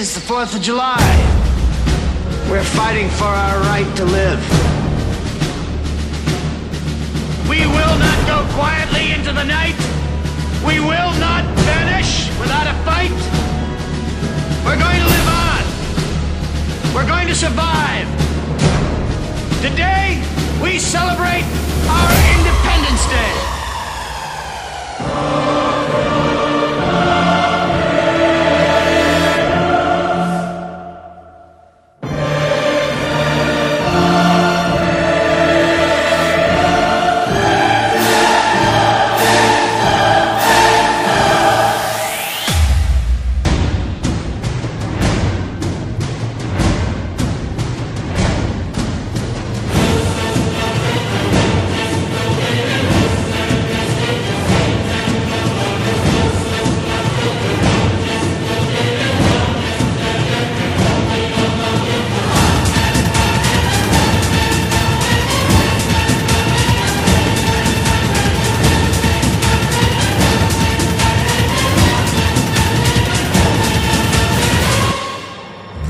4th of July. We're fighting for our right to live. We will not go quietly into the night. We will not vanish without a fight. We're going to live on. We're going to survive. Today, we celebrate our Independence Day.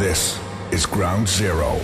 This is Ground Zero.